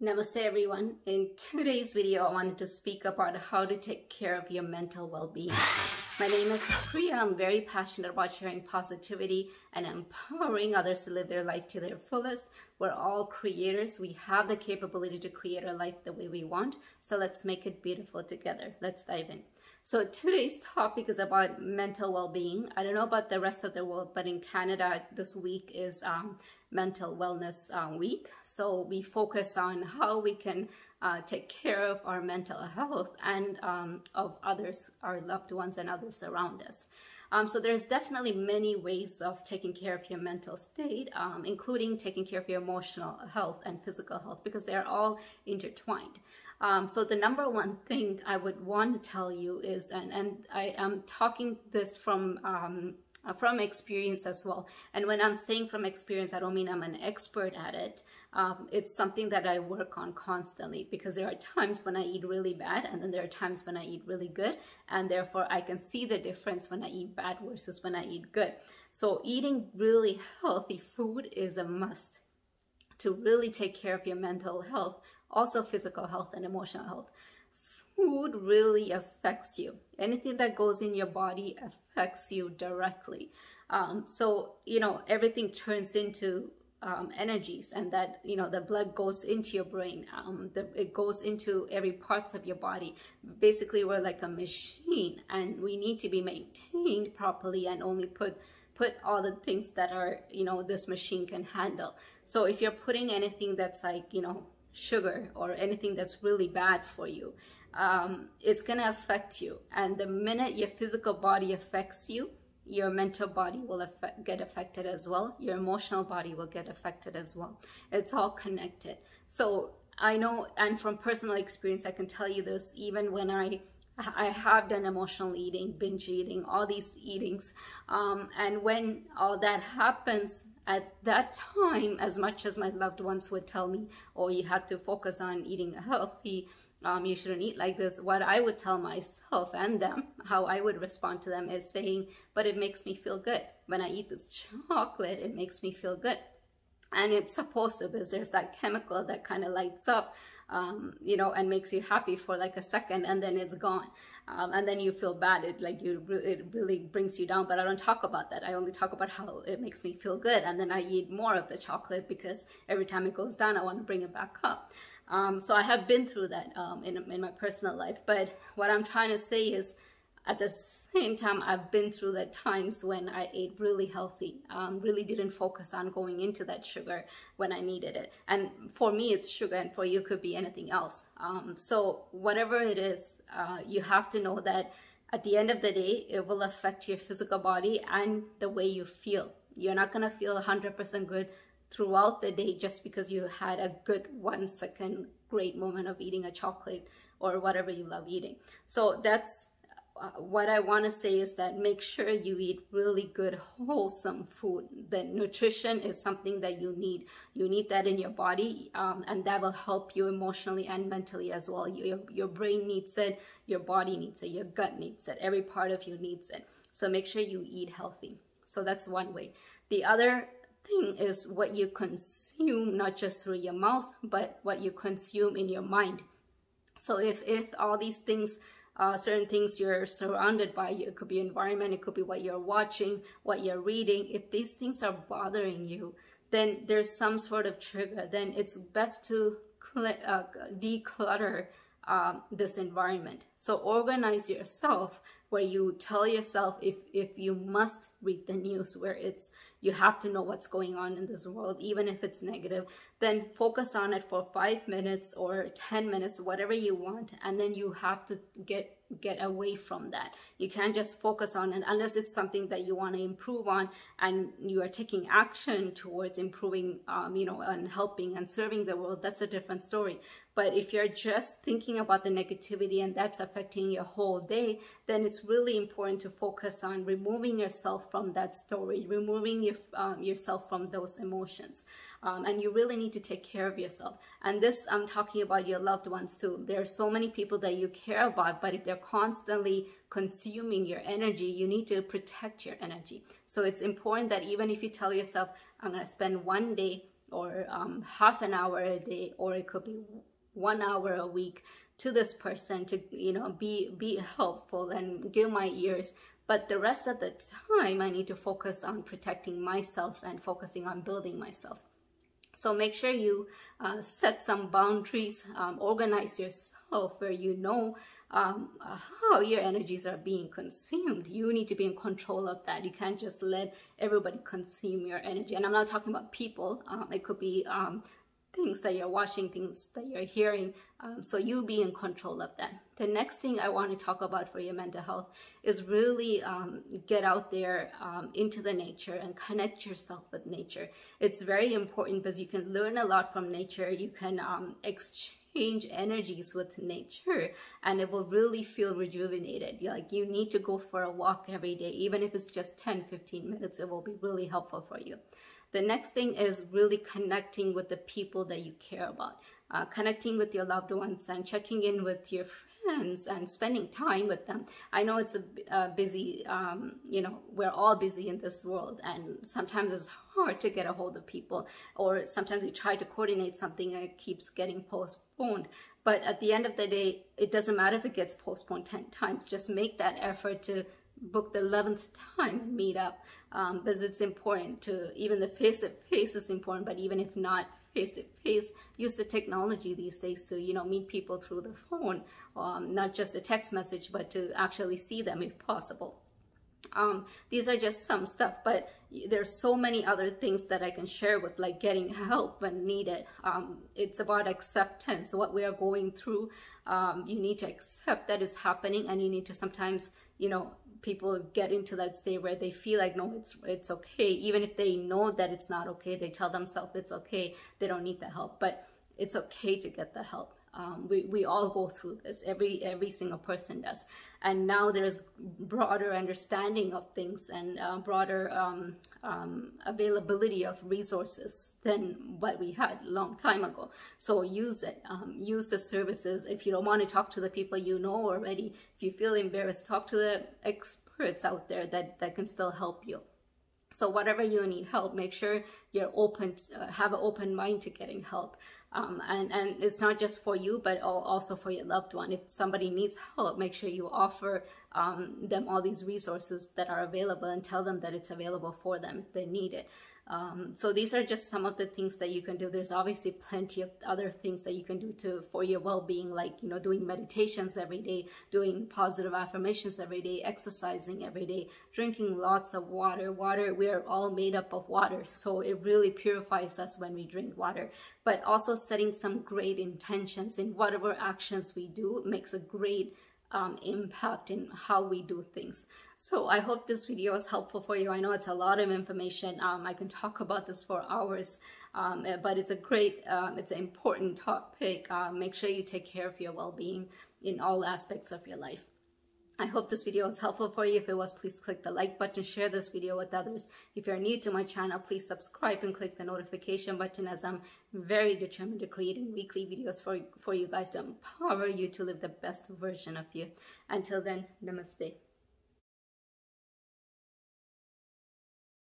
Namaste everyone. In today's video, I wanted to speak about how to take care of your mental well-being. My name is Pria. I'm very passionate about sharing positivity and empowering others to live their life to their fullest. We're all creators. We have the capability to create our life the way we want. So let's make it beautiful together. Let's dive in. So today's topic is about mental well-being. I don't know about the rest of the world, but in Canada, this week is um, Mental Wellness uh, Week. So we focus on how we can uh, take care of our mental health and um, of others, our loved ones and others around us. Um, so there's definitely many ways of taking care of your mental state, um, including taking care of your emotional health and physical health, because they're all intertwined. Um, so the number one thing I would want to tell you is, and, and I am talking this from um, from experience as well. And when I'm saying from experience, I don't mean I'm an expert at it. Um, it's something that I work on constantly because there are times when I eat really bad and then there are times when I eat really good. And therefore I can see the difference when I eat bad versus when I eat good. So eating really healthy food is a must to really take care of your mental health, also physical health and emotional health food really affects you. Anything that goes in your body affects you directly. Um, so, you know, everything turns into um, energies and that, you know, the blood goes into your brain. Um, the, it goes into every parts of your body. Basically, we're like a machine and we need to be maintained properly and only put put all the things that are, you know, this machine can handle. So if you're putting anything that's like, you know, sugar or anything that's really bad for you, um, it's going to affect you. And the minute your physical body affects you, your mental body will affect, get affected as well. Your emotional body will get affected as well. It's all connected. So I know, and from personal experience, I can tell you this, even when I I have done emotional eating, binge eating, all these eatings. Um, and when all that happens, at that time, as much as my loved ones would tell me, oh, you have to focus on eating healthy, um, you shouldn't eat like this. What I would tell myself and them, how I would respond to them is saying, but it makes me feel good. When I eat this chocolate, it makes me feel good. And it's supposed to because there's that chemical that kind of lights up, um, you know, and makes you happy for like a second and then it's gone. Um, and then you feel bad. It like you, it really brings you down. But I don't talk about that. I only talk about how it makes me feel good. And then I eat more of the chocolate because every time it goes down, I want to bring it back up. Um, so I have been through that um, in, in my personal life. But what I'm trying to say is at the same time, I've been through the times when I ate really healthy, um, really didn't focus on going into that sugar when I needed it. And for me, it's sugar, and for you, could be anything else. Um, so whatever it is, uh, you have to know that at the end of the day, it will affect your physical body and the way you feel. You're not going to feel 100% good throughout the day just because you had a good one second great moment of eating a chocolate or whatever you love eating. So that's uh, what I want to say is that make sure you eat really good, wholesome food. The nutrition is something that you need. You need that in your body, um, and that will help you emotionally and mentally as well. Your, your brain needs it, your body needs it, your gut needs it, every part of you needs it. So make sure you eat healthy. So that's one way. The other thing is what you consume, not just through your mouth, but what you consume in your mind. So if, if all these things, uh, certain things you're surrounded by, it could be environment, it could be what you're watching, what you're reading. If these things are bothering you, then there's some sort of trigger. Then it's best to uh, declutter um, this environment. So organize yourself where you tell yourself if, if you must read the news, where it's you have to know what's going on in this world, even if it's negative, then focus on it for five minutes or 10 minutes, whatever you want. And then you have to get get away from that. You can't just focus on it unless it's something that you want to improve on and you are taking action towards improving, um, you know, and helping and serving the world. That's a different story. But if you're just thinking about the negativity and that's affecting your whole day, then it's really important to focus on removing yourself from that story, removing your, um, yourself from those emotions. Um, and you really need to take care of yourself. And this, I'm talking about your loved ones too. There are so many people that you care about, but if they're constantly consuming your energy, you need to protect your energy. So it's important that even if you tell yourself, I'm going to spend one day or um, half an hour a day, or it could be one hour a week to this person to you know be be helpful and give my ears but the rest of the time i need to focus on protecting myself and focusing on building myself so make sure you uh, set some boundaries um, organize yourself where you know um, how your energies are being consumed. You need to be in control of that. You can't just let everybody consume your energy. And I'm not talking about people. Um, it could be um, things that you're watching, things that you're hearing. Um, so you be in control of that. The next thing I want to talk about for your mental health is really um, get out there um, into the nature and connect yourself with nature. It's very important because you can learn a lot from nature. You can um, exchange energies with nature and it will really feel rejuvenated like you need to go for a walk every day even if it's just 10 15 minutes it will be really helpful for you the next thing is really connecting with the people that you care about, uh, connecting with your loved ones and checking in with your friends and spending time with them. I know it's a, a busy, um, you know, we're all busy in this world and sometimes it's hard to get a hold of people or sometimes you try to coordinate something and it keeps getting postponed. But at the end of the day, it doesn't matter if it gets postponed 10 times. Just make that effort to book the 11th time and meet up um, because it's important to even the face to face is important but even if not face to face use the technology these days to you know meet people through the phone um, not just a text message but to actually see them if possible. Um, these are just some stuff but there's so many other things that I can share with like getting help when needed. Um, it's about acceptance what we are going through. Um, you need to accept that it's happening and you need to sometimes you know people get into that state where they feel like no it's it's okay. Even if they know that it's not okay they tell themselves it's okay they don't need the help but it's okay to get the help um, we, we all go through this. Every every single person does. And now there's broader understanding of things and uh, broader um, um, availability of resources than what we had a long time ago. So use it. Um, use the services. If you don't want to talk to the people you know already if you feel embarrassed talk to the experts out there that that can still help you. So whatever you need help, make sure you're open, to, uh, have an open mind to getting help. Um, and, and it's not just for you, but also for your loved one. If somebody needs help, make sure you offer um, them all these resources that are available and tell them that it's available for them if they need it. Um, so these are just some of the things that you can do. There's obviously plenty of other things that you can do to for your well-being, like you know doing meditations every day, doing positive affirmations every day, exercising every day, drinking lots of water. Water, we are all made up of water, so it really purifies us when we drink water. But also setting some great intentions in whatever actions we do makes a great um, impact in how we do things. So I hope this video was helpful for you. I know it's a lot of information. Um, I can talk about this for hours, um, eh, but it's a great, uh, it's an important topic. Uh, make sure you take care of your well-being in all aspects of your life. I hope this video was helpful for you. If it was, please click the like button, share this video with others. If you're new to my channel, please subscribe and click the notification button as I'm very determined to creating weekly videos for, for you guys to empower you to live the best version of you. Until then, namaste.